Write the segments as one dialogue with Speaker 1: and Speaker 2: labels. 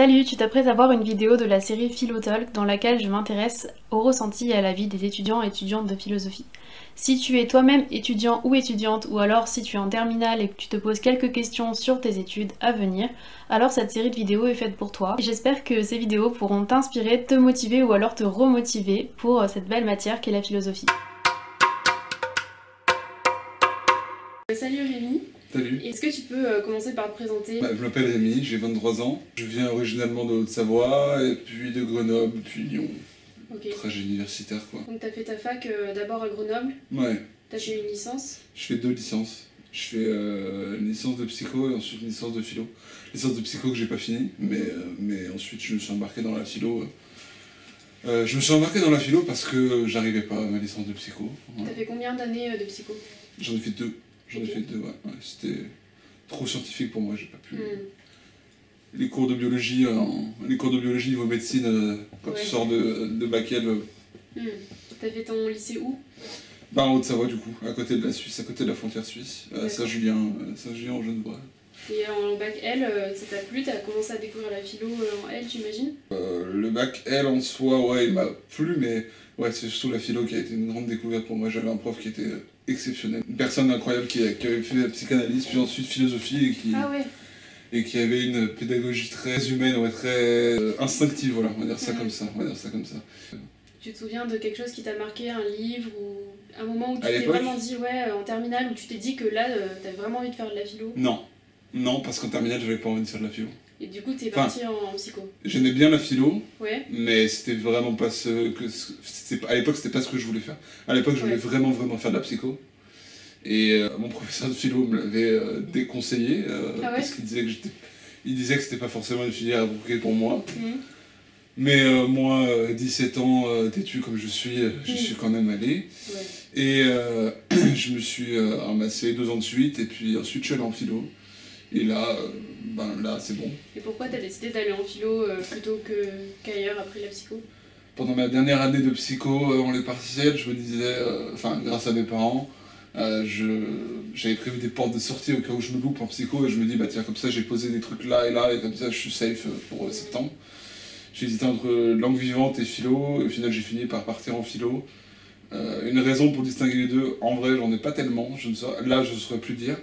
Speaker 1: Salut, tu t'apprêtes à voir une vidéo de la série Philotalk dans laquelle je m'intéresse au ressenti et à la vie des étudiants et étudiantes de philosophie. Si tu es toi-même étudiant ou étudiante ou alors si tu es en terminale et que tu te poses quelques questions sur tes études à venir, alors cette série de vidéos est faite pour toi. J'espère que ces vidéos pourront t'inspirer, te motiver ou alors te remotiver pour cette belle matière qu'est la philosophie. Salut Rémi
Speaker 2: Salut.
Speaker 1: Est-ce que tu peux euh, commencer par te présenter?
Speaker 2: Bah, Je m'appelle Rémi, j'ai 23 ans. Je viens originalement de Haute-Savoie, et puis de Grenoble, puis Lyon. Trajet universitaire quoi.
Speaker 1: Donc t'as fait ta fac euh, d'abord à Grenoble,
Speaker 2: Ouais,
Speaker 1: t'as fait une licence?
Speaker 2: je fais deux licences. Je fais euh, une licence de psycho et ensuite une licence de philo. Licence de psycho que j'ai pas fini, mais, euh, mais ensuite je me suis embarqué dans la philo. euh. Je me suis embarqué dans la philo parce que j'arrivais pas à ma licence de psycho. Voilà.
Speaker 1: T'as fait combien d'années de psycho?
Speaker 2: J'en ai fait deux. J'en ai fait deux, ouais. ouais. C'était trop scientifique pour moi, j'ai pas pu.
Speaker 1: Hmm.
Speaker 2: Les cours de biologie, euh, en- les cours de biologie niveau médecine, euh, quand
Speaker 1: Ouais.
Speaker 2: tu sors de, de bac L, euh,
Speaker 1: Hmm. T'as fait ton lycée où?
Speaker 2: Bah, en Haute-Savoie du coup, à côté de la Suisse, à côté de la frontière suisse, à. Saint-Julien, Saint-Julien en Genevois.
Speaker 1: Et en bac L, ça t'a plu? T'as commencé à découvrir la philo en L, j'imagine?
Speaker 2: Euh, le bac L en soi, ouais, il m'a plu, mais ouais, c'est surtout la philo qui a été une grande découverte pour moi. J'avais un prof qui était euh, exceptionnel, une personne incroyable qui, a- qui avait fait la psychanalyse, puis ensuite philosophie et qui,
Speaker 1: Ah ouais
Speaker 2: et qui avait une pédagogie très humaine, ouais, très euh, instinctive, voilà, on va dire ça comme ça, on va dire ça comme ça.
Speaker 1: Tu te souviens de quelque chose qui t'a marqué, un livre ou un moment où tu t'es vraiment dit, ouais, euh, en terminale, où tu t'es dit que là, euh, t'avais vraiment envie de faire de la philo?
Speaker 2: Non, non, parce qu'en terminale, j'avais pas envie de faire de la philo.
Speaker 1: Et du coup, t'es
Speaker 2: Enfin.
Speaker 1: parti en, en psycho
Speaker 2: J'aimais bien la philo,
Speaker 1: Ouais
Speaker 2: mais c'était vraiment pas ce que à l'époque c'était pas ce que je voulais faire à l'époque je voulais
Speaker 1: Ouais.
Speaker 2: vraiment vraiment faire de la psycho et euh, mon professeur de philo me l'avait euh, déconseillé euh,
Speaker 1: Ah ouais?
Speaker 2: parce qu'il disait que j'étais il disait que c'était pas forcément une filière appropriée pour moi
Speaker 1: Hmm.
Speaker 2: mais moi euh, 17 ans têtu comme je suis j'y
Speaker 1: Mm.
Speaker 2: suis quand même allé
Speaker 1: Ouais.
Speaker 2: et je me suis ramassé deux ans de suite et puis ensuite je suis allé en philo et là ben là c'est bon
Speaker 1: Et pourquoi t'as décidé d'aller en philo euh, plutôt qu'ailleurs après la psycho?
Speaker 2: Pendant ma dernière année de psycho euh, en les partiels, je me disais, euh, enfin grâce à mes parents, euh, j'avais prévu des portes de sortie au cas où je me loupe en psycho et je me dis bah tiens comme ça j'ai posé des trucs là et là et comme ça je suis safe euh, pour euh, septembre. J'ai hésité entre langue vivante et philo et au final j'ai fini par partir en philo. Euh, une raison pour distinguer les deux, en vrai j'en ai pas tellement, je ne saurais- là je ne saurais plus dire.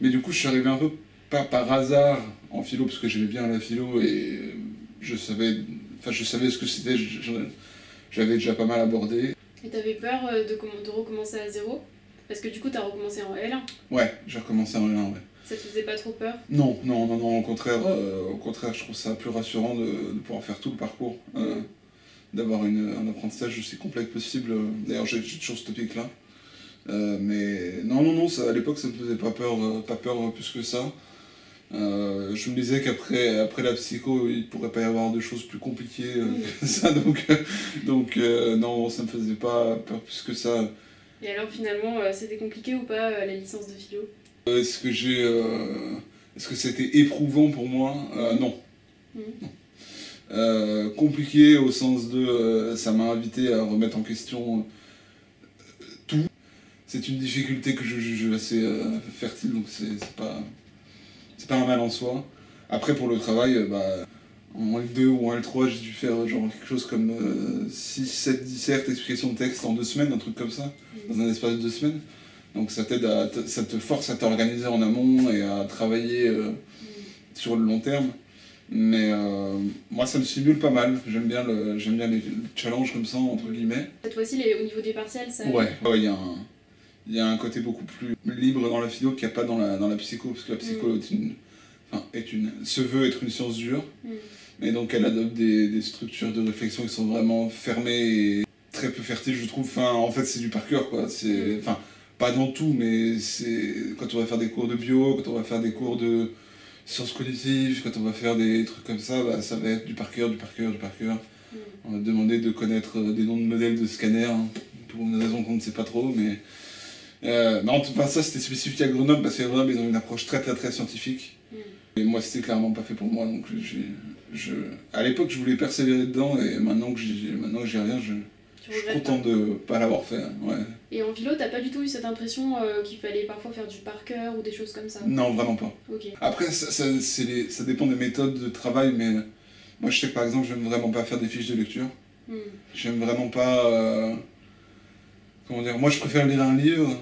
Speaker 2: Mais du coup je suis arrivé un peu pas par hasard en philo parce que j'aimais bien la philo et euh, je savais, enfin je savais ce que c'était, j'avais déjà pas mal abordé.
Speaker 1: Et t'avais peur euh, de, comm- de recommencer à zéro? Parce que du coup, t'as recommencé en L.
Speaker 2: Ouais, j'ai recommencé en L1, ouais.
Speaker 1: Ça te faisait pas trop peur?
Speaker 2: Non, non, non, non, au contraire, euh, au contraire, je trouve ça plus rassurant de, de pouvoir faire tout le parcours, euh, d'avoir un apprentissage aussi complet que possible. D'ailleurs, j'ai toujours ce topic-là. Euh, mais non, non, non, ça, à l'époque, ça me faisait pas peur, pas peur plus que ça. Euh, je me disais qu'après après la psycho, il pourrait pas y avoir de choses plus compliquées euh, que ça, donc, euh, donc non, ça me faisait pas peur plus que ça.
Speaker 1: Et alors finalement, c'était compliqué ou pas la licence de philo?
Speaker 2: Est-ce que j'ai. Est-ce que c'était éprouvant pour moi? Non.
Speaker 1: Mhm.
Speaker 2: Non. Compliqué au sens de. ça m'a invité à remettre en question tout. C'est une difficulté que je juge assez fertile, donc c'est pas. C'est pas un mal en soi. Après, pour le travail, euh, bah. En L2 ou en L3, j'ai dû faire euh, genre quelque chose comme 6, 7 dissertes, explications de texte en deux semaines, un truc comme ça dans un espace de deux semaines. Donc ça t'aide à, ça te force à t'organiser en amont et à travailler euh, sur le long terme. Mais euh, moi ça me stimule pas mal. J'aime bien le, j'aime bien les challenges comme ça entre guillemets.
Speaker 1: Cette fois-ci, les- au niveau des partiels, ça.
Speaker 2: Ouais, ouais, il y a un, il y a un côté beaucoup plus libre dans la philo qu'il n'y a pas dans la, dans la psycho parce que la psycho est une, enfin, est une, se veut être une science dure.
Speaker 1: Mm.
Speaker 2: Et donc elle adopte des, des structures de réflexion qui sont vraiment fermées et très peu fertiles, je trouve. Enfin, en fait, c'est du par cœur, quoi. C'est,
Speaker 1: Mm.
Speaker 2: enfin, pas dans tout, mais c'est quand on va faire des cours de bio, quand on va faire des cours de sciences cognitives, quand on va faire des trucs comme ça, bah, ça va être du par cœur, du par cœur, du par cœur.
Speaker 1: Mm.
Speaker 2: On va demander de connaître euh, des noms de modèles de scanners, hein, pour une raison qu'on ne sait pas trop, mais... Euh, non, en tout cas, ça c'était spécifique à Grenoble parce qu'à Grenoble ils ont une approche très très très scientifique.
Speaker 1: Mm.
Speaker 2: Et moi, c'était clairement pas fait pour moi, donc je, à l'époque, je voulais persévérer dedans, et maintenant que j'y, maintenant que j'y reviens, je, je suis content
Speaker 1: pas.
Speaker 2: de pas l'avoir fait. Ouais.
Speaker 1: Et en philo, t'as pas du tout eu cette impression euh, qu'il fallait parfois faire du par cœur ou des choses comme ça?
Speaker 2: Non, vraiment pas. Après, ça, ça, c'est les- ça dépend des méthodes de travail, mais Moi, je sais que par exemple, j'aime vraiment pas faire des fiches de lecture.
Speaker 1: Hmm.
Speaker 2: J'aime vraiment pas. euh, comment dire Moi, je préfère lire un livre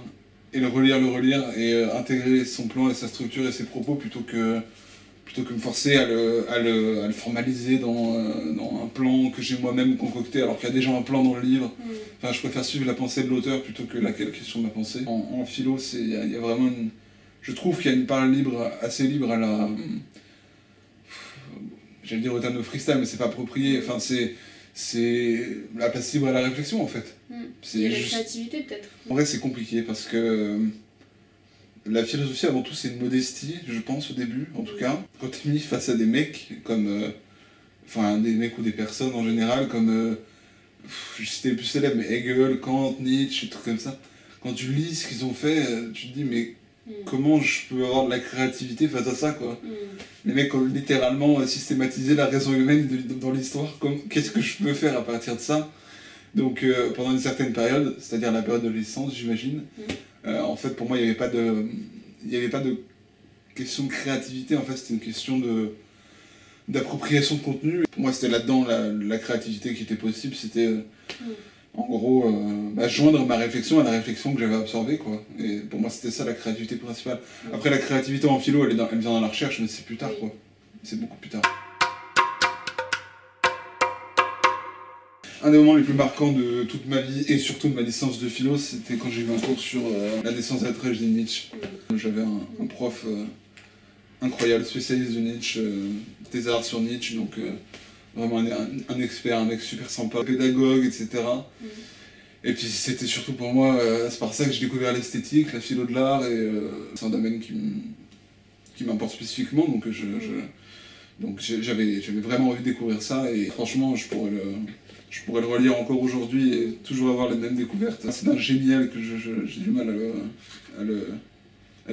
Speaker 2: et le relire, le relire et euh, intégrer son plan et sa structure et ses propos plutôt que plutôt que me forcer à le, à le, à le formaliser dans, euh, dans un plan que j'ai moi-même concocté alors qu'il y a déjà un plan dans le livre.
Speaker 1: Hmm.
Speaker 2: Enfin, je préfère suivre la pensée de l'auteur plutôt que la question de ma pensée. En, en philo, c'est il y, a- il y a vraiment une... Je trouve qu'il y a une part libre, assez libre à la... J'allais dire au terme de freestyle, mais c'est pas approprié. Enfin, c'est... C'est la place libre à la réflexion, en fait.
Speaker 1: Hmm.
Speaker 2: C'est
Speaker 1: la
Speaker 2: juste-
Speaker 1: créativité peut-être.
Speaker 2: En vrai, c'est compliqué parce que euh, la philosophie, avant tout, c'est une modestie, je pense, au début, en tout cas. Quand t'es mis face à des mecs, comme. euh, Enfin, des mecs ou des personnes en général, comme. euh, pff, je plus célèbres, mais Hegel, Kant, Nietzsche, des trucs comme ça. Quand tu lis ce qu'ils ont fait, euh, tu te dis, mais
Speaker 1: Hmm.
Speaker 2: comment je peux avoir de la créativité face à ça, quoi?
Speaker 1: Hmm.
Speaker 2: les mecs ont littéralement systématisé la raison humaine de- dans l'histoire. Qu'est-ce que je peux faire à partir de ça? Donc euh, pendant une certaine période, c'est-à-dire la période de licence, j'imagine,
Speaker 1: Mhm.
Speaker 2: euh, en fait pour moi il n'y avait pas de, il y avait pas de question de créativité. En fait c'était une question de d'appropriation de contenu. Pour moi c'était là-dedans la, la créativité qui était possible. C'était euh,
Speaker 1: Mhm.
Speaker 2: en gros bah, joindre ma réflexion à la réflexion que j'avais absorbée quoi. Et pour moi c'était ça la créativité principale. Après la créativité en philo elle, est dans- elle vient dans la recherche mais c'est plus tard quoi. C'est beaucoup plus tard. Un des moments les plus marquants de toute ma vie et surtout de ma licence de philo, c'était quand j'ai eu un cours sur euh, la naissance tragédie de Nietzsche. J'avais un, un prof euh, incroyable, spécialiste de Nietzsche, euh, des arts sur Nietzsche, donc euh, vraiment un, expert, un mec super sympa, pédagogue, etc.
Speaker 1: Mhm.
Speaker 2: Et puis c'était surtout pour moi, euh, c'est par ça que j'ai découvert l'esthétique, la philo de l'art, et euh, c'est un domaine qui m'importe spécifiquement, donc je, je- donc j'avais vraiment envie de découvrir ça, et franchement je pourrais le, je pourrais le relire encore aujourd'hui et toujours avoir les mêmes découvertes. C'est d'un génial que j'ai du mal à le,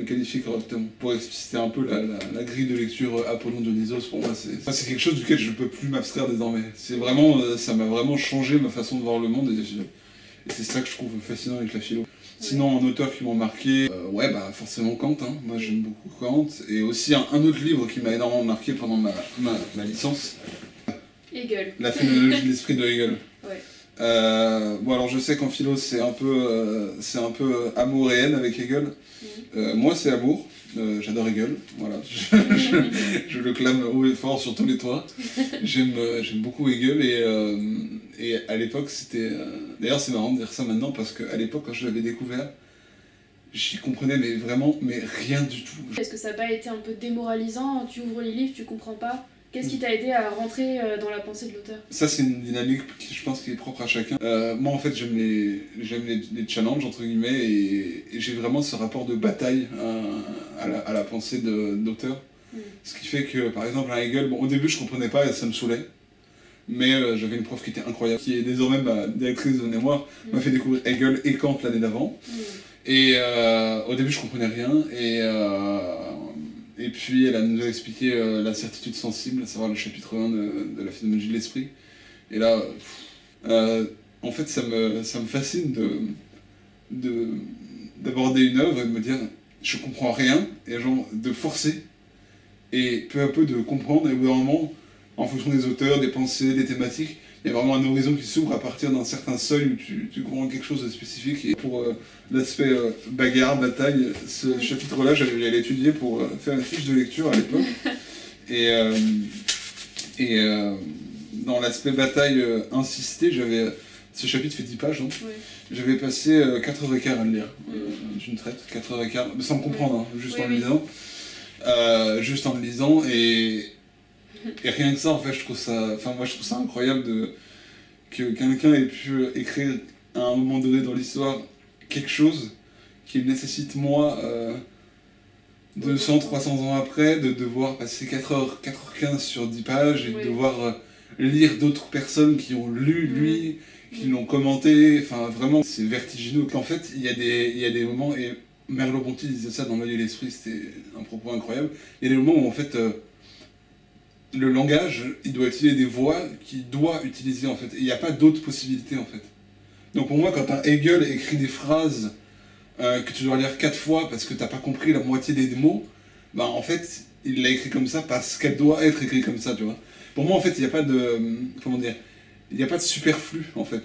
Speaker 2: qualifier correctement. Pour expliciter un peu la, grille de lecture Apollon Dionysos, pour moi c'est quelque chose duquel je ne peux plus m'abstraire désormais. C'est vraiment, euh, ça m'a vraiment changé ma façon de voir le monde, et, c'est ça que je trouve fascinant avec la philo. Sinon, un auteur qui m'a marqué, euh, ouais, bah forcément Kant. hein. Moi, j'aime beaucoup Kant. Et aussi un, autre livre qui m'a énormément marqué pendant ma, ma licence,
Speaker 1: Hegel.
Speaker 2: La phénoménologie de l'esprit de Hegel.
Speaker 1: Ouais.
Speaker 2: Euh, bon, alors je sais qu'en philo, c'est un peu, euh, c'est un peu euh, amour et haine avec Hegel. Euh, moi, c'est amour. J'adore Hegel. Voilà, je, je- je le clame haut et fort sur tous les toits. J'aime, j'aime beaucoup Hegel et, et à l'époque, c'était. D'ailleurs, c'est marrant de dire ça maintenant parce qu'à l'époque, quand je l'avais découvert, j'y comprenais mais vraiment mais rien du tout.
Speaker 1: Est-ce que ça n'a pas été un peu démoralisant? Tu ouvres les livres, tu comprends pas? Qu'est-ce qui t'a aidé à rentrer euh, dans la pensée de l'auteur?
Speaker 2: Ça, c'est une dynamique qui, je pense, qui est propre à chacun. Euh, moi, en fait, j'aime les, j'aime les, les challenges, entre guillemets, et, et j'ai vraiment ce rapport de bataille à, à la, à la pensée de- d'auteur.
Speaker 1: Mm.
Speaker 2: Ce qui fait que, par exemple, un Hegel, bon, au début, je comprenais pas et ça me saoulait. Mais euh, j'avais une prof qui était incroyable, qui est désormais ma directrice de mémoire, m'a fait découvrir Hegel et Kant l'année d'avant.
Speaker 1: Hmm.
Speaker 2: Et euh, au début, je comprenais rien. Et, euh, et puis, elle a- nous a expliqué euh, la certitude sensible, à savoir le chapitre 1 de, la phénoménologie de l'esprit. Et là, euh, en fait, ça me, ça me fascine de, de, d'aborder une œuvre et de me dire, je comprends rien, et genre de forcer, et peu à peu de comprendre, et au bout d'un moment, en fonction des auteurs, des pensées, des thématiques, il y a vraiment un horizon qui s'ouvre à partir d'un certain seuil où tu, tu comprends quelque chose de spécifique. Et pour euh, l'aspect euh, bagarre, bataille, ce chapitre-là, j'allais l'étudier pour euh, faire une fiche de lecture à l'époque. Et, et dans l'aspect bataille insisté, j'avais. Ce chapitre fait 10 pages, hein.
Speaker 1: Ouais.
Speaker 2: J'avais passé 4h15 à le lire, d'une traite, 4h15, mais sans comprendre, hein, juste
Speaker 1: Oui,
Speaker 2: en le
Speaker 1: oui.
Speaker 2: lisant. Juste en le lisant, et, et rien que ça, en fait, je trouve ça, enfin, moi, je trouve ça incroyable de, que quelqu'un ait pu écrire à un moment donné dans l'histoire quelque chose qui nécessite, moi, euh, 200, 300 ans après, de devoir passer 4h, 4h15 sur 10 pages et de devoir euh, lire d'autres personnes qui ont lu lui, qui l'ont commenté, enfin vraiment c'est vertigineux. En fait, il y, a des, il y a des moments, et Merleau-Ponty disait ça dans L'œil et l'esprit, c'était un propos incroyable, il y a des moments où en fait euh, le langage, il doit utiliser des voix qu'il doit utiliser en fait, il n'y a pas d'autres possibilités en fait. Donc pour moi, quand un Hegel écrit des phrases euh, que tu dois lire quatre fois parce que tu n'as pas compris la moitié des mots, bah en fait, il l'a écrit comme ça parce qu'elle doit être écrite comme ça, tu vois. Pour moi, en fait, il n'y a pas de. Comment dire Il n'y a pas de superflu, en fait.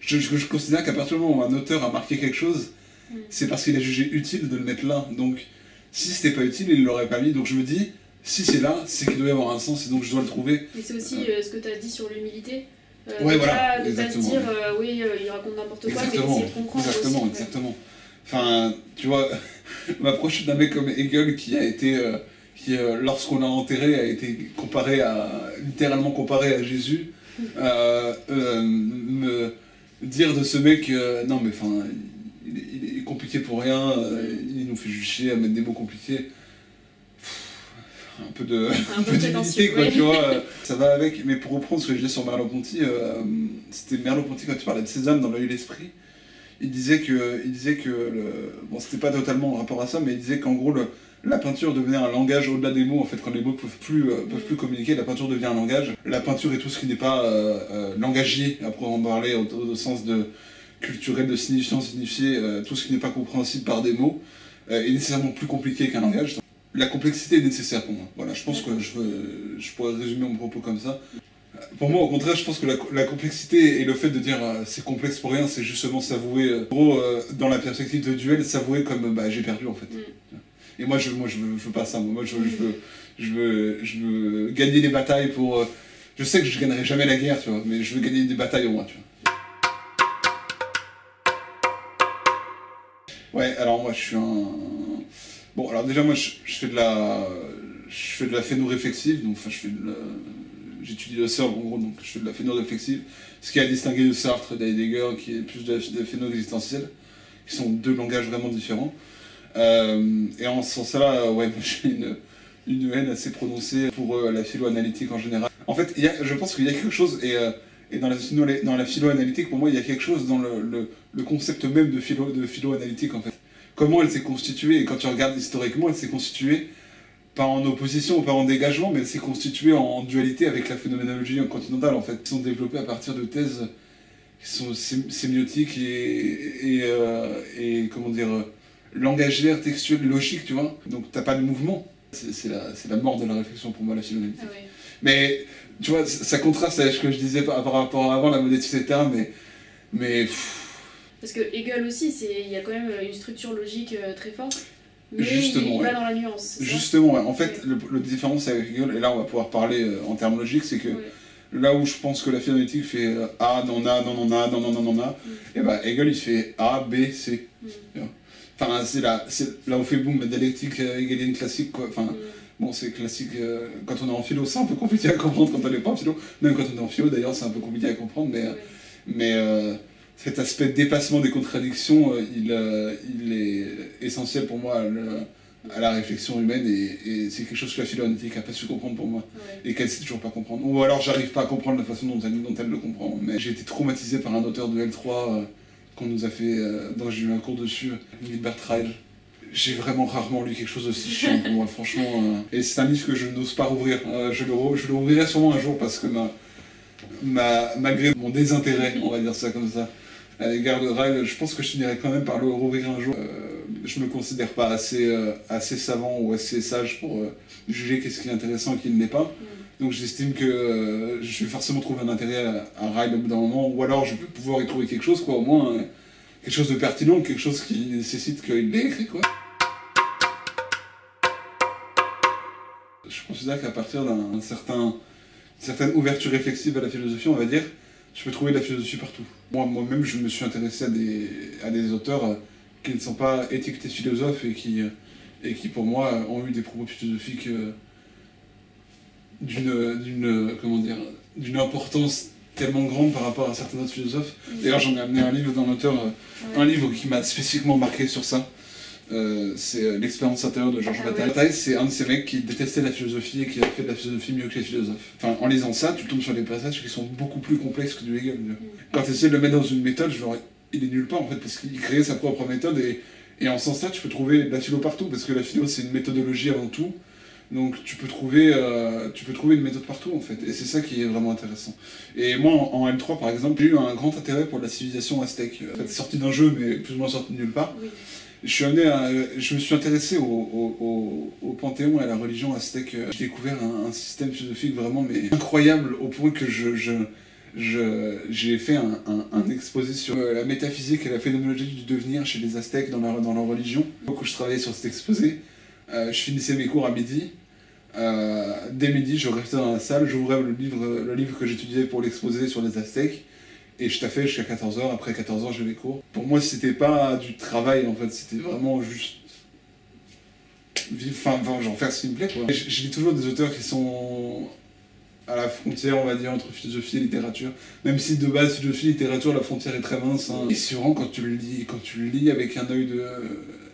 Speaker 2: Je, je, je considère qu'à partir du moment où un auteur a marqué quelque chose,
Speaker 1: Mm.
Speaker 2: c'est parce qu'il a jugé utile de le mettre là. Donc, si c'était pas utile, il l'aurait pas mis. Donc, je me dis, si c'est là, c'est qu'il doit y avoir un sens et donc je dois le trouver.
Speaker 1: Mais c'est aussi euh, ce que tu as dit sur l'humilité. Euh,
Speaker 2: Ouais,
Speaker 1: de
Speaker 2: voilà,
Speaker 1: pas- de pas se
Speaker 2: exactement.
Speaker 1: dire, euh, oui, euh, il raconte n'importe quoi, mais
Speaker 2: Exactement,
Speaker 1: d'essayer de comprendre
Speaker 2: exactement,
Speaker 1: aussi. ouais.
Speaker 2: exactement. Enfin, tu vois, m'approcher d'un mec comme Hegel qui a été, qui lorsqu'on l'a enterré, a été comparé à, littéralement comparé à Jésus, euh, me dire de ce mec, non mais enfin, il, est- il est compliqué pour rien, euh, il nous fait chier à mettre des mots compliqués. Un peu de,
Speaker 1: Un peu
Speaker 2: quoi, tu vois. euh, Ça va avec. Mais pour reprendre ce que je disais sur Merleau-Ponty, euh, c'était Merleau-Ponty quand tu parlais de Cézanne dans l'œil et l'esprit. Il disait que, il disait que le, bon, c'était pas totalement en rapport à ça, mais il disait qu'en gros, le- la peinture devenait un langage au-delà des mots. En fait, quand les mots peuvent plus, euh, peuvent plus communiquer, la peinture devient un langage. La peinture est tout ce qui n'est pas langagier, à proprement parler, au, au sens de culturel, de signifiant, signifié, tout ce qui n'est pas compréhensible par des mots, est nécessairement plus compliqué qu'un langage. La complexité est nécessaire pour moi. Voilà, je pense que je, veux- je pourrais résumer mon propos comme ça. Pour moi, au contraire, je pense que la, la complexité et le fait de dire euh, c'est complexe pour rien, c'est justement s'avouer, euh, gros, euh, dans la perspective de duel, s'avouer comme bah, j'ai perdu en fait.
Speaker 1: Mm.
Speaker 2: Et moi, je, moi, je, veux, je veux pas ça. Moi, je, je, veux, je, veux, je veux gagner des batailles pour. je sais que je gagnerai jamais la guerre, tu vois, mais je veux gagner des batailles au moins, tu vois. Ouais, alors moi, je suis un. Bon, alors déjà, moi, je, fais de la. Je fais de la phéno-réflexive, donc enfin, je fais J'étudie le Searle, en gros, donc je fais de la phéno-réflexive. Ce qui a distingué de Sartre, d'Heidegger, qui est plus de la, phéno-existentielle, qui sont deux langages vraiment différents. Euh, et en ce sens-là, ouais, j'ai une, haine assez prononcée pour euh, la philo-analytique en général. En fait, y a, je pense qu'il y a quelque chose, et, euh, et dans, la, philo- dans la philo-analytique, pour moi, il y a quelque chose dans le, le, concept même de, philo, de philo-analytique, en fait. Comment elle s'est constituée, et quand tu regardes historiquement, elle s'est constituée pas en opposition, pas en dégagement, mais elle s'est constituée en dualité avec la phénoménologie continentale, en fait, qui sont développées à partir de thèses qui sont sé- sémiotiques et, et, euh, et comment dire, langagères, textuelles, logiques, tu vois. Donc t'as pas de mouvement. C'est la, mort de la réflexion pour moi, la philologie.
Speaker 1: Ah.
Speaker 2: Mais tu vois, ça contraste avec ce que je disais par, rapport à avant, la modestie, etc. Mais, mais pff,
Speaker 1: Parce que Hegel aussi, c'est- il y a quand même une structure logique euh, très forte, mais
Speaker 2: Justement,
Speaker 1: il, va
Speaker 2: ouais.
Speaker 1: dans la nuance.
Speaker 2: justement, ouais, en fait, le, le différence avec Hegel, et là on va pouvoir parler euh, en termes logiques, c'est que
Speaker 1: Ouais.
Speaker 2: là où je pense que la philologie fait euh, A, non, A, non, non, A, non, non, non, non, A,
Speaker 1: Mm.
Speaker 2: et bah Hegel il fait A, B, C.
Speaker 1: Mm.
Speaker 2: Enfin, c'est là, c'est là où fait boum, la dialectique euh, hegelienne classique, quoi. Enfin,
Speaker 1: Mm.
Speaker 2: Bon, c'est classique, euh, quand on est en philo, c'est un peu compliqué à comprendre quand on n'est pas en philo. Même quand on est en philo, d'ailleurs, c'est un peu compliqué à comprendre, mais, euh,
Speaker 1: Ouais.
Speaker 2: mais euh, cet aspect de dépassement des contradictions, euh, il, euh, il est essentiel pour moi à, le- à la réflexion humaine et, et c'est quelque chose que la philo analytique n'a pas su comprendre pour moi
Speaker 1: Ouais.
Speaker 2: et qu'elle sait toujours pas comprendre. Ou alors j'arrive pas à comprendre la façon dont elle, dont elle le comprend. Mais j'ai été traumatisé par un auteur de L3 euh, qu'on nous a fait, euh, dont j'ai eu un cours dessus, Gilbert Ryle. J'ai vraiment rarement lu quelque chose aussi chiant pour moi, franchement. euh. Et c'est un livre que je n'ose pas rouvrir. Euh, je, le je le rouvrirai sûrement un jour parce que ma, ma, malgré mon désintérêt, on va dire ça comme ça, à l'égard de Ryle, je pense que je finirai quand même par le rouvrir un jour. Euh, je me considère pas assez, euh, assez savant ou assez sage pour euh, juger qu'est-ce qui est intéressant et qui ne l'est pas.
Speaker 1: Mm.
Speaker 2: Donc j'estime que euh, je vais forcément trouver un intérêt à, à Ryle au bout d'un moment, ou alors je vais pouvoir y trouver quelque chose, quoi, au moins quelque chose de pertinent, quelque chose qui nécessite qu'il l'ait écrit, quoi. Je considère qu'à partir d'un certain, une certaine ouverture réflexive à la philosophie, on va dire, je peux trouver de la philosophie partout. Moi, moi-même, je me suis intéressé à des, à des auteurs euh, qui ne sont pas étiquetés philosophes et qui, euh, et qui, pour moi, ont eu des propos philosophiques euh, d'une, d'une, comment dire, d'une importance tellement grande par rapport à certains autres philosophes. D'ailleurs, j'en ai amené un livre d'un auteur, un livre qui m'a spécifiquement marqué sur ça. Euh, c'est euh, L'expérience intérieure de Georges
Speaker 1: Ah
Speaker 2: Bataille.
Speaker 1: ouais.
Speaker 2: Bataille, c'est un de ces mecs qui détestait la philosophie et qui a fait de la philosophie mieux que les philosophes. Enfin, en lisant ça, tu tombes sur des passages qui sont beaucoup plus complexes que du Hegel.
Speaker 1: Mm.
Speaker 2: Quand tu essaies de le mettre dans une méthode, genre, il est nulle part en fait, parce qu'il créait sa propre méthode et, et en ce sens-là, tu peux trouver de la philo partout, parce que la philo, c'est une méthodologie avant tout. Donc tu peux trouver, euh, tu peux trouver une méthode partout en fait, et c'est ça qui est vraiment intéressant. Et moi en, en L3 par exemple, j'ai eu un grand intérêt pour la civilisation aztèque, en fait, sorti d'un jeu mais plus ou moins sorti de nulle part.
Speaker 1: Oui.
Speaker 2: Je suis amené à, je me suis intéressé au, au, au, panthéon et à la religion aztèque. J'ai découvert un, système philosophique vraiment mais incroyable au point que je, je j'ai fait un, un, exposé sur la métaphysique et la phénoménologie du devenir chez les Aztèques dans leur, dans leur religion. Donc, je travaillais sur cet exposé, euh, je finissais mes cours à midi. Euh, dès midi, je restais dans la salle, j'ouvrais le livre, le livre que j'étudiais pour l'exposé sur les Aztèques et je taffais jusqu'à 14h. Après 14h, j'avais cours. Pour moi, c'était pas du travail en fait, c'était vraiment juste vivre, enfin, j'en faire ce qui me plaît quoi. Je, je lis toujours des auteurs qui sont à la frontière, on va dire, entre philosophie et littérature. Même si de base, philosophie et littérature, la frontière est très mince. Hein. Et c'est vraiment quand tu le lis, quand tu le lis avec un œil de,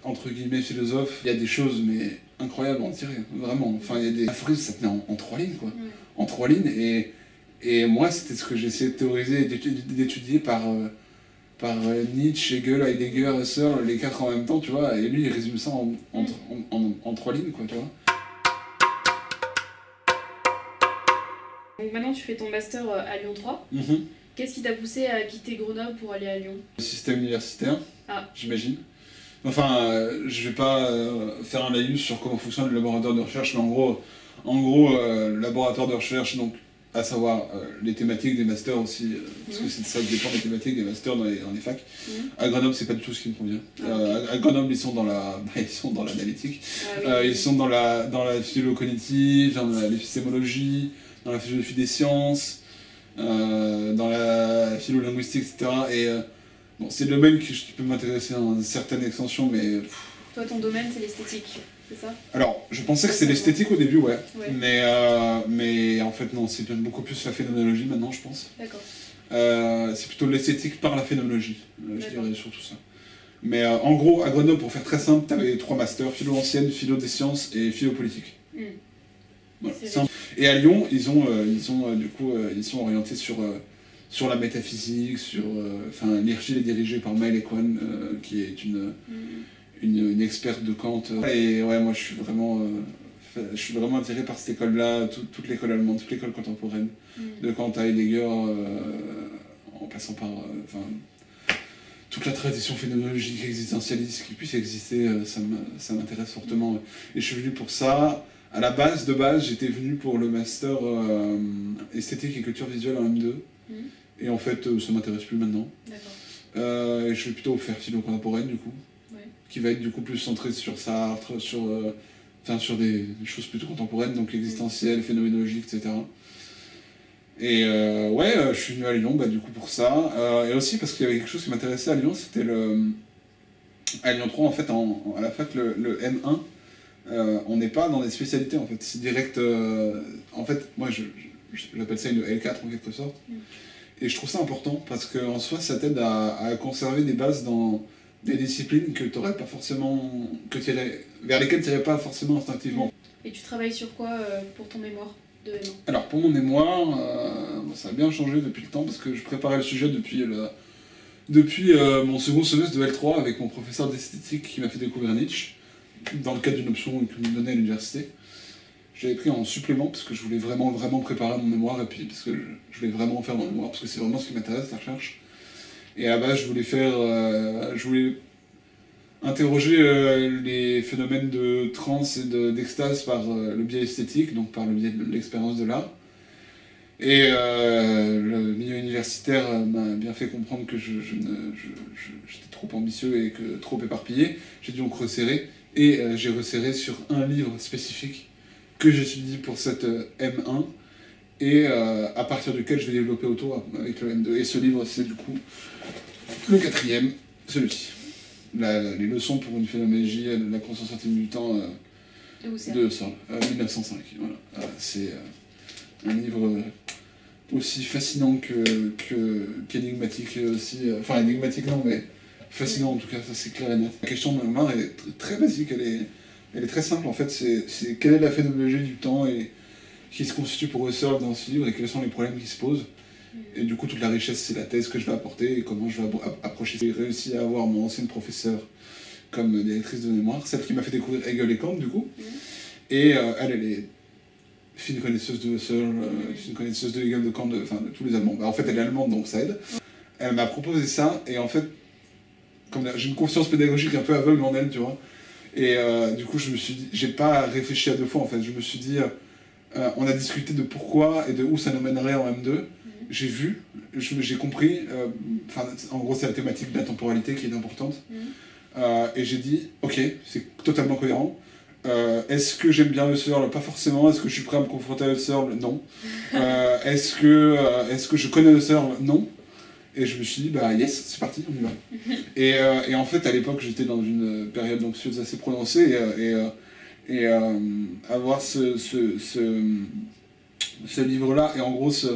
Speaker 2: entre guillemets, philosophe, il y a des choses, mais incroyables à en tirer, vraiment. Enfin, il y a des aphorismes, ça tenait en, trois lignes, quoi. En trois lignes, et, et moi, c'était ce que j'essayais de théoriser et d'étudier par, euh, par euh, Nietzsche, Hegel, Heidegger, Husserl, les quatre en même temps, tu vois, et lui, il résume ça en, en, en trois lignes, quoi, tu vois.
Speaker 1: Donc maintenant tu fais ton master euh, à Lyon 3. Mhm. Qu'est-ce qui t'a poussé à quitter Grenoble pour aller à Lyon?
Speaker 2: Le système universitaire, ah. j'imagine. Enfin, euh, je vais pas euh, faire un laïus sur comment fonctionne le laboratoire de recherche, mais en gros, en gros laboratoire de recherche, donc à savoir les thématiques des masters aussi, parce que c'est de ça que dépend les thématiques des masters dans les, dans les facs. Mhm. À Grenoble, c'est pas du tout ce qui me convient. Ah, à, Grenoble, ils sont dans la, ils sont dans l'analytique, ah ils sont dans la, dans la dans l'épistémologie, dans la philosophie des sciences, euh, dans la philo-linguistique, etc. Et euh, bon, c'est le domaine qui, peut m'intéresser dans une certaine extension, mais...
Speaker 1: Toi, ton domaine, c'est l'esthétique, ça
Speaker 2: Alors, je pensais que c'était l'esthétique au début, ouais. Mais, euh, mais en fait, non, c'est beaucoup plus la phénoménologie maintenant, je pense.
Speaker 1: D'accord.
Speaker 2: c'est plutôt l'esthétique par la phénoménologie, je dirais surtout ça. Mais en gros, à Grenoble, pour faire très simple, tu avais trois masters, philo ancienne, philo des sciences et philo politique. Hmm. Et à Lyon, ils ont, euh, ils ont euh, du coup, euh, ils sont orientés sur sur la métaphysique, sur enfin l'Irgile est dirigé par Maëlle Ekwan, qui est une, mm. Une, une experte de Kant. Et ouais, moi je suis vraiment je suis vraiment attiré par cette école-là, toute l'école allemande, toute l'école contemporaine, mm. de Kant à Heidegger, en passant par enfin, toute la tradition phénoménologique existentialiste qui puisse exister, ça m'intéresse fortement. Et je suis venu pour ça, à la base, de base, j'étais venu pour le master euh, esthétique et culture visuelle en M2. Mhm. Et en fait, euh, ça m'intéresse plus maintenant. Euh, et je vais plutôt faire philo contemporaine, du coup. Qui va être du coup plus centré sur Sartre, sur, enfin, sur des, choses plutôt contemporaines, donc existentielles, phénoménologiques, etc. Et ouais, je suis venu à Lyon, bah, du coup, pour ça. et aussi parce qu'il y avait quelque chose qui m'intéressait à Lyon, c'était le. À Lyon 3, en fait, à la fac, le M1 euh, on n'est pas dans des spécialités en fait. C'est direct. Euh, en fait, moi j'appelle ça une L4 en quelque sorte. Mm. Et je trouve ça important parce qu'en soi ça t'aide à, conserver des bases dans des disciplines que t'aurais pas forcément. Que vers lesquelles tu n'irais pas forcément instinctivement.
Speaker 1: Et tu travailles sur quoi euh, pour ton mémoire de
Speaker 2: Alors pour mon mémoire, ça a bien changé depuis le temps parce que je préparais le sujet depuis depuis mon second semestre de L3 avec mon professeur d'esthétique qui m'a fait découvrir Nietzsche dans le cadre d'une option que me donnait à l'université. J'avais pris en supplément parce que je voulais vraiment, vraiment préparer mon mémoire et puis parce que je voulais vraiment faire mon mémoire parce que c'est vraiment ce qui m'intéresse, la recherche. Et à base, je voulais faire. Euh, je voulais interroger euh, les phénomènes de transe et d'extase par euh, le biais esthétique, donc par le biais de l'expérience de l'art. Et le milieu universitaire m'a bien fait comprendre que j'étais trop ambitieux et que trop éparpillé. J'ai dû en resserrer et j'ai resserré sur un livre spécifique que j'étudie pour cette euh, M1 et euh, à partir duquel je vais développer autour avec le M2. Et ce livre, c'est du coup le quatrième, celui-ci. les leçons pour une phénoménologie de la conscience intime du temps de Husserl, 1905. Voilà. c'est un livre aussi fascinant que qu'énigmatique aussi. Enfin, énigmatique non, mais fascinant en tout cas, ça c'est clair et net. La question de mémoire est très basique, elle est, elle est très simple en fait, c'est quelle est la phénoménologie du temps et qui se constitue pour Husserl dans ce livre et quels sont les problèmes qui se posent. Mm. Et du coup, toute la richesse, c'est la thèse que je vais apporter et comment je vais approcher. J'ai réussi à avoir mon ancienne professeure comme directrice de mémoire, celle qui m'a fait découvrir Hegel et Kant, du coup. Mm. Et euh, elle, elle est fine connaisseuse de Husserl, euh, fine connaisseuse de Hegel, de Kant, enfin de, tous les Allemands. Bah, en fait, elle est allemande, donc ça aide. Elle m'a proposé ça, et en fait, j'ai une conscience pédagogique un peu aveugle en elle, tu vois. Et euh, du coup, je me suis dit, j'ai pas réfléchi à deux fois en fait. Je me suis dit, euh, on a discuté de pourquoi et de où ça nous mènerait en M2. J'ai vu, j'ai compris. euh, en gros, c'est la thématique de la temporalité qui est importante.
Speaker 1: Mhm.
Speaker 2: Euh, et j'ai dit, ok, c'est totalement cohérent. Euh, Est-ce que j'aime bien le Searle Pas forcément. Est-ce que je suis prêt à me confronter à le Searle Non. Euh, Est-ce que, est que je connais le Searle Non. Et je me suis dit, bah yes, c'est parti, on y va. et, et en fait, à l'époque, j'étais dans une période anxieuse assez prononcée. Et, et, et, euh, avoir ce, ce, ce, ce livre-là, et en gros, ce,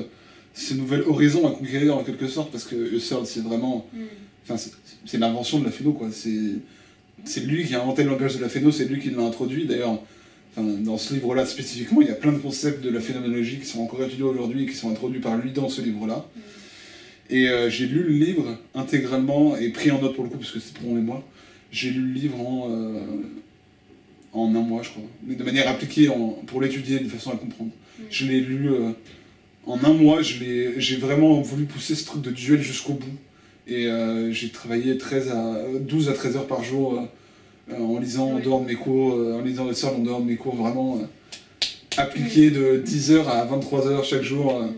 Speaker 2: ce nouvel horizon à conquérir en quelque sorte, parce que Husserl, c'est vraiment.
Speaker 1: Mm.
Speaker 2: Enfin, c'est- l'invention de la phéno, quoi. C'est lui qui a inventé le langage de la phéno, c'est lui qui l'a introduit. D'ailleurs, dans ce livre-là spécifiquement, il y a plein de concepts de la phénoménologie qui sont encore étudiés aujourd'hui et qui sont introduits par lui dans ce livre-là.
Speaker 1: Mm.
Speaker 2: Et euh, j'ai lu le livre intégralement et pris en note pour le coup, parce que c'est pour mon mémoire. J'ai lu le livre en, euh, en un mois, je crois. Mais de manière appliquée en- pour l'étudier de façon à comprendre.
Speaker 1: Mm.
Speaker 2: Je l'ai lu euh, en un mois, j'ai vraiment voulu pousser ce truc de duel jusqu'au bout. Et euh, j'ai travaillé 13 à, 12 à 13 heures par jour euh, en lisant en
Speaker 1: Oui.
Speaker 2: dehors de mes cours, en lisant le sol en dehors de mes cours, vraiment appliqué de 10 heures à 23 heures chaque jour,
Speaker 1: Mm.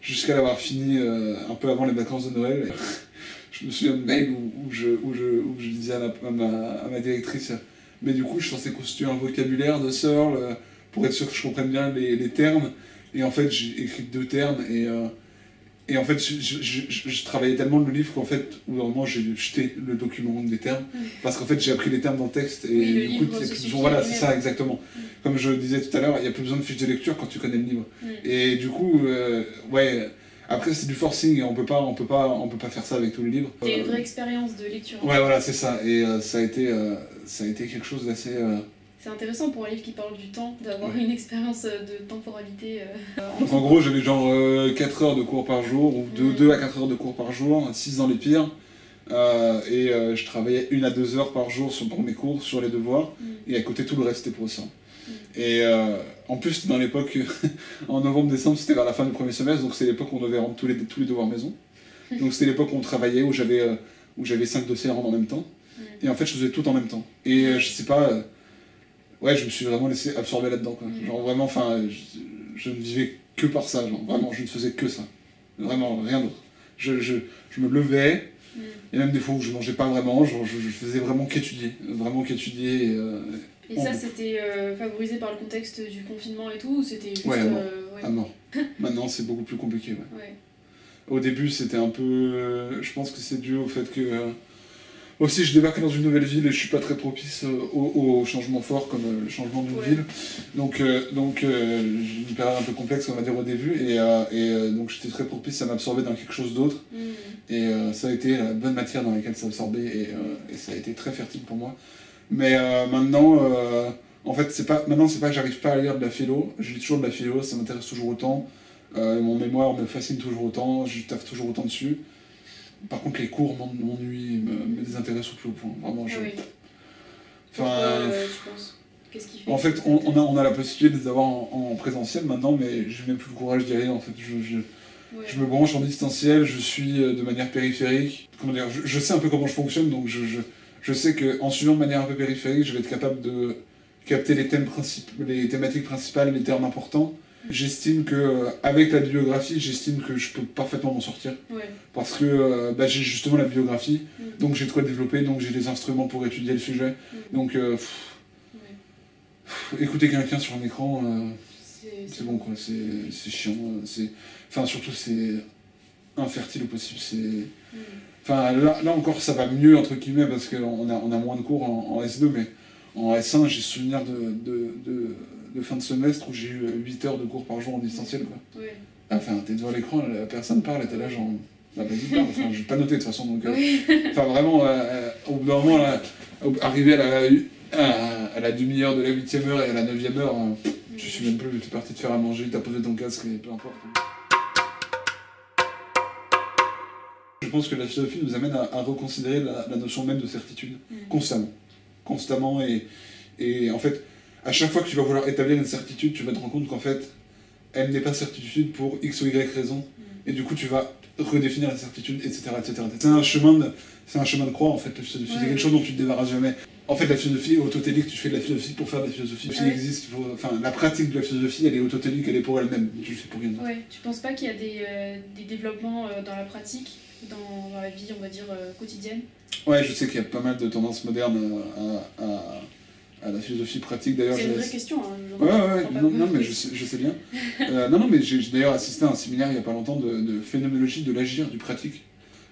Speaker 2: jusqu'à l'avoir fini un peu avant les vacances de Noël. Je me souviens de mail où, où je, où, je, où je disais à ma, à ma, à ma directrice, mais du coup je suis censé constituer un vocabulaire de Searle euh, pour être sûr que je comprenne bien les, les termes. Et en fait j'ai écrit deux termes et... euh, et en fait, je, je, je- je- je travaillais tellement le livre qu'en fait, au moment, j'ai jeté le document des termes.
Speaker 1: Mm.
Speaker 2: Parce qu'en fait, j'ai appris les termes dans le texte. Et
Speaker 1: Oui, le
Speaker 2: du coup, il plus besoin- voilà, c'est ça, exactement.
Speaker 1: Mm.
Speaker 2: Comme je disais tout à l'heure, il n'y a plus besoin de fiches de lecture quand tu connais le livre.
Speaker 1: Mm.
Speaker 2: Et du coup, euh, ouais, après, c'est du forcing et on peut pas, on peut pas, on peut pas faire ça avec tous les livres.
Speaker 1: C'était une
Speaker 2: Euh,
Speaker 1: vraie expérience de lecture.
Speaker 2: Ouais, voilà, c'est ça. Et euh, ça, a été, euh, ça a été quelque chose d'assez. euh,
Speaker 1: C'est intéressant pour un livre qui parle du temps, d'avoir
Speaker 2: Ouais.
Speaker 1: une expérience euh, de temporalité. euh,
Speaker 2: Donc en gros, j'avais genre 4 heures de cours par jour, ou 2,
Speaker 1: Mm.
Speaker 2: 2 à 4 heures de cours par jour, 6 dans les pires. Euh, et euh, je travaillais 1 à 2 heures par jour sur, pour mes cours, sur les devoirs,
Speaker 1: Mm.
Speaker 2: et à côté tout le reste c'était pour ça. Et euh, en plus, dans l'époque, en novembre-décembre, c'était vers la fin du premier semestre, donc c'est l'époque où on devait rendre tous les, tous les devoirs maison. Donc c'était l'époque où on travaillait, où j'avais euh, où j'avais 5 dossiers à rendre en même temps. Et en fait, je faisais tout en même temps. Et euh, je sais pas, euh, ouais, je me suis vraiment laissé absorber là-dedans. Genre vraiment, enfin, je, je ne vivais que par ça, genre vraiment, je ne faisais que ça. Vraiment, rien d'autre. Je, je, je me levais, et même des fois où je mangeais pas vraiment, genre, je, je faisais vraiment qu'étudier. Vraiment qu'étudier. et,
Speaker 1: Et ça,
Speaker 2: mais-
Speaker 1: c'était euh, favorisé par le contexte du confinement et tout, ou c'était juste.
Speaker 2: Ouais,
Speaker 1: euh, ouais.
Speaker 2: à mort. Maintenant, c'est beaucoup plus compliqué, ouais.
Speaker 1: Ouais.
Speaker 2: Au début, c'était un peu. euh, je pense que c'est dû au fait que. euh, aussi, je débarque dans une nouvelle ville et je suis pas très propice aux, aux changements forts comme le changement d'une ville. Donc, donc j'ai une période un peu complexe, on va dire, au début. Et, et donc, j'étais très propice à m'absorber dans quelque chose d'autre.
Speaker 1: Mm.
Speaker 2: Et ça a été la bonne matière dans laquelle s'absorber et, et ça a été très fertile pour moi. Mais euh, maintenant, euh, en fait, c'est pas, maintenant, c'est pas que j'arrive pas à lire de la philo. Je lis toujours de la philo, ça m'intéresse toujours autant. Euh, mon mémoire me fascine toujours autant, je taffe toujours autant dessus. Par contre, les cours m'en- m'ennuient, me, me désintéressent au plus haut point. Vraiment, je...
Speaker 1: Ah oui.
Speaker 2: Enfin,
Speaker 1: Qu'est-ce qui fait
Speaker 2: en fait, on, a, on a la possibilité de les avoir en, en présentiel maintenant, mais j'ai même plus le courage d'y aller. En fait, je, je,
Speaker 1: Ouais.
Speaker 2: je me branche en distanciel, je suis de manière périphérique. Comment dire, je, je sais un peu comment je fonctionne, donc je, je, je sais qu'en suivant de manière un peu périphérique, je vais être capable de capter les thèmes les thématiques principales, les termes importants. J'estime que euh, avec la bibliographie, j'estime que je peux parfaitement m'en sortir
Speaker 1: Ouais.
Speaker 2: parce que euh, bah, j'ai justement la biographie,
Speaker 1: Mm.
Speaker 2: donc j'ai de quoi développer, donc j'ai les instruments pour étudier le sujet.
Speaker 1: Mm.
Speaker 2: Donc euh, pff,
Speaker 1: Ouais.
Speaker 2: pff, écouter quelqu'un sur un écran, euh,
Speaker 1: C'est-
Speaker 2: bon quoi, c'est chiant, enfin surtout c'est infertile au possible, c'est
Speaker 1: Mm.
Speaker 2: Enfin là, là encore ça va mieux entre guillemets parce qu'on a, on a moins de cours en, en S2 mais en S1 j'ai souvenir de, de, de, de fin de semestre où j'ai eu 8 heures de cours par jour en distanciel quoi.
Speaker 1: Ouais.
Speaker 2: Enfin t'es devant l'écran, la personne parle et t'es là genre bah vas-y parle, enfin je vais pas noter de toute façon donc euh,
Speaker 1: Oui.
Speaker 2: enfin vraiment euh, euh, au bout d'un moment là, arrivé à la, à, à la demi-heure de la huitième heure et à la neuvième heure euh, je suis même plus, t'es parti te faire à manger, t'as posé ton casque et peu importe. Pense que la philosophie nous amène à, à reconsidérer la, la notion même de certitude,
Speaker 1: Mm.
Speaker 2: constamment. Constamment, et, et en fait, à chaque fois que tu vas vouloir établir une certitude, tu vas te rendre compte qu'en fait, elle n'est pas certitude pour X ou Y raison,
Speaker 1: Mm.
Speaker 2: Et du coup, tu vas redéfinir la certitude, etc. etc. C'est un, chemin de, c'est un chemin de croix, en fait, la philosophie. C'est quelque chose dont tu te débarrasses jamais. En fait, la philosophie est autotélique, tu fais de la philosophie pour faire de la philosophie. Existe, enfin, la pratique de la philosophie, elle est autotélique, elle est pour elle-même. Tu le fais pour rien.
Speaker 1: Ouais, tu penses pas qu'il y a des, euh, des développements euh, dans la pratique, dans, dans, la vie, on va dire, euh, quotidienne
Speaker 2: Ouais, je sais qu'il y a pas mal de tendances modernes à, à, à la philosophie pratique. D'ailleurs,
Speaker 1: c'est une vraie question. Hein,
Speaker 2: ouais, ouais, ouais. Non, non, mais je sais, je sais bien. non, non, mais j'ai d'ailleurs assisté à un séminaire il y a pas longtemps de, de phénoménologie de l'agir, du pratique.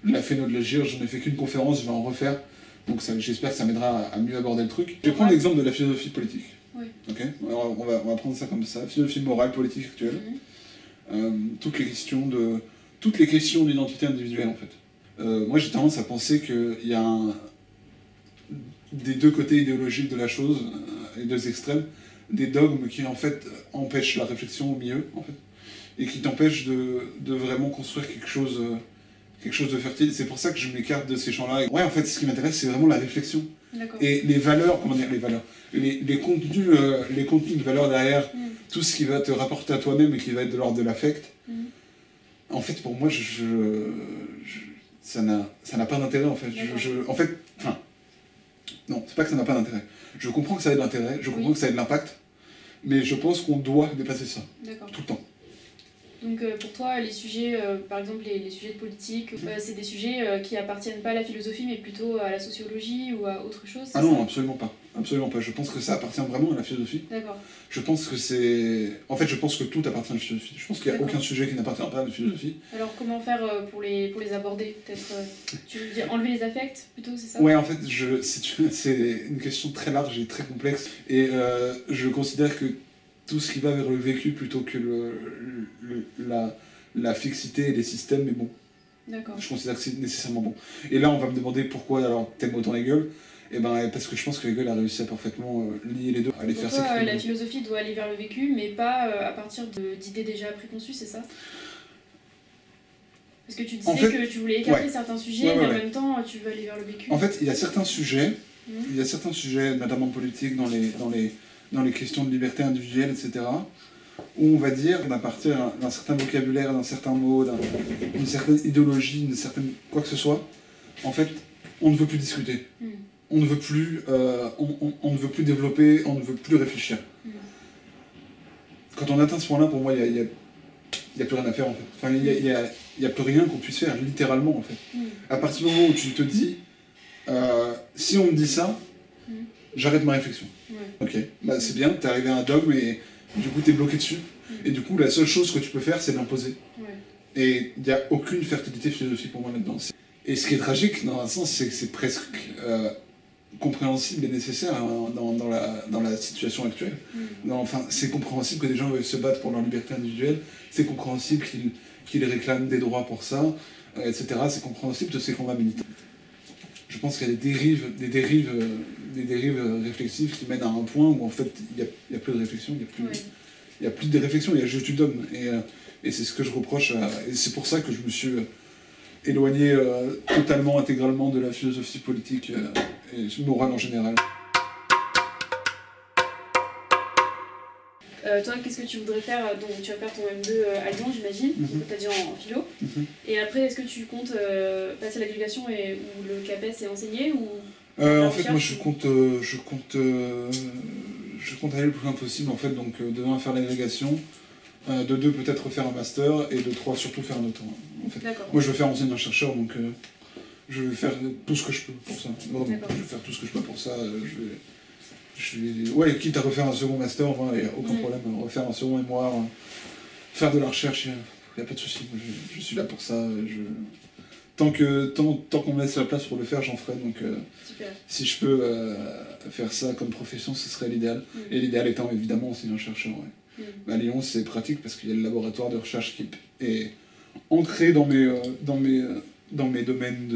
Speaker 2: La phénoménologie de l'agir, j'en ai fait qu'une conférence, je vais en refaire. Donc j'espère que ça m'aidera à mieux aborder le truc. Je vais prendre l'exemple de la philosophie politique.
Speaker 1: Oui.
Speaker 2: Ok Alors, on, va, on va prendre ça comme ça. Philosophie morale, politique actuelle. Mhm. euh, toutes les questions de toutes les questions d'identité individuelle en fait. Euh, moi j'ai tendance à penser qu'il y a un, des deux côtés idéologiques de la chose, euh, les deux extrêmes, des dogmes qui en fait empêchent la réflexion au milieu en fait, et qui t'empêchent de, de, vraiment construire quelque chose euh, quelque chose de fertile. C'est pour ça que je m'écarte de ces champs-là. Ouais, en fait, ce qui m'intéresse, c'est vraiment la réflexion. Et les valeurs, comment dire, les valeurs, les, les contenus, euh, les contenus de valeurs derrière, mm. tout ce qui va te rapporter à toi-même et qui va être de l'ordre de l'affect. Mm. En fait, pour moi, je, je, ça n'a pas d'intérêt, en fait. Je, en fait, enfin, non, c'est pas que ça n'a pas d'intérêt. Je comprends que ça ait de l'intérêt, je comprends que ça ait de l'impact, mais je pense qu'on doit dépasser ça. Tout le temps.
Speaker 1: Donc euh, pour toi, les sujets, euh, par exemple les, sujets de politique, euh, c'est des sujets qui appartiennent pas à la philosophie, mais plutôt à la sociologie ou à autre chose
Speaker 2: Ah non, absolument pas. Absolument pas. Je pense que ça appartient vraiment à la philosophie.
Speaker 1: D'accord.
Speaker 2: Je pense que c'est... En fait, je pense que tout appartient à la philosophie. Je pense qu'il n'y a aucun sujet qui n'appartient pas à la philosophie.
Speaker 1: Alors comment faire pour les, pour les aborder Peut-être, tu veux dire enlever les affects plutôt, c'est ça?
Speaker 2: Ouais, en fait, je... c'est une question très large et très complexe. Et je considère que tout ce qui va vers le vécu plutôt que le, la, la, fixité et les systèmes mais bon. Je considère que c'est nécessairement bon. Et là, on va me demander pourquoi alors t'aimes autant Hegel et eh ben, parce que je pense que Hegel a réussi à parfaitement euh, lier les deux, à les
Speaker 1: faire toi, la philosophie doit aller vers le vécu, mais pas euh, à partir d'idées déjà préconçues, c'est ça? Parce que tu disais que tu voulais écarter certains sujets, mais en même temps, tu veux aller vers le vécu.
Speaker 2: En fait, il y a certains sujets, mmh. il y a certains sujets, notamment politiques, dans les, dans les, dans les questions de liberté individuelle, etc., où on va dire, à partir d'un certain vocabulaire, d'un certain mot, d'une certaine idéologie, d'une certaine quoi que ce soit, en fait, on ne veut plus discuter. Hmm. On ne veut plus, euh, on, ne veut plus développer, on ne veut plus réfléchir. Quand on atteint ce point-là, pour moi, il n'y a, a, plus rien à faire, en fait. Enfin, il n'y a, a, plus rien qu'on puisse faire, littéralement, en fait. À partir du moment où tu te dis, euh, si on me dit ça, j'arrête ma réflexion. Ok, bah, c'est bien, t'es arrivé à un dogme et du coup t'es bloqué dessus. Mm. Et du coup, la seule chose que tu peux faire, c'est l'imposer. Et il n'y a aucune fertilité philosophique pour moi là-dedans. Et ce qui est tragique, dans un sens, c'est que c'est presque euh, compréhensible et nécessaire hein, dans, dans, la, dans, la, situation actuelle. Mm. enfin, c'est compréhensible que des gens veuillent se battre pour leur liberté individuelle, c'est compréhensible qu'ils réclament des droits pour ça, euh, etc. C'est compréhensible de ces combats militaires je pense qu'il y a des dérives, des dérives, euh, des dérives euh, réflexives qui mènent à un point où en fait il n'y a, plus de réflexion, il n'y a, plus, y a plus de réflexion, il y a juste du dogme. Et, euh, et c'est ce que je reproche, et c'est pour ça que je me suis éloigné totalement, intégralement de la philosophie politique et morale en général.
Speaker 1: Euh, toi, qu'est-ce que tu voudrais faire Donc, tu vas faire ton M2 euh, à Lyon, j'imagine, mm as dit en, philo. Mhm. Et après, est-ce que tu comptes euh, passer l'agrégation et où le CAPES est enseigné ou
Speaker 2: En fait, moi, je compte, je compte, je compte aller le plus loin possible. En fait, donc, de 1 faire l'agrégation, de 2 peut-être faire un master, et de 3 surtout faire un. En fait. Moi, je veux faire enseignant-chercheur, donc je vais faire tout ce que je peux pour ça. je vais faire tout ce que je peux pour ça. Je vais je ouais, quitte à refaire un second master, il n'y a aucun problème. Refaire un second mémoire, faire de la recherche, il n'y a, pas de souci. Je, suis là pour ça. Je... Tant qu'on tant, tant qu'on me laisse la place pour le faire, j'en ferai. Donc, euh, si je peux euh, faire ça comme profession, ce serait l'idéal. Mm. Et l'idéal étant évidemment enseignant-chercheur. Ouais. Mm. À Lyon, c'est pratique parce qu'il y a le laboratoire de recherche qui est ancré dans mes, euh, dans mes dans mes domaines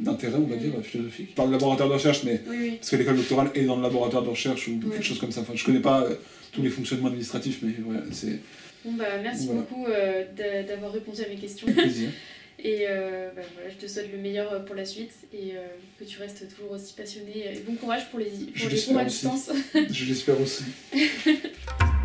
Speaker 2: d'intérêt, on va dire, philosophique. Je parle de laboratoire de recherche, mais parce que l'école doctorale est dans le laboratoire de recherche ou quelque chose comme ça. Enfin, je connais pas euh, tous les fonctionnements administratifs, mais ouais, c'est...
Speaker 1: Bon, bah, merci beaucoup euh, d'avoir répondu à mes questions.
Speaker 2: plaisir.
Speaker 1: Et euh, bah, voilà, je te souhaite le meilleur pour la suite et que tu restes toujours aussi passionné. Et bon courage pour les, pour les cours à distance.
Speaker 2: je l'espère aussi.